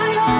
I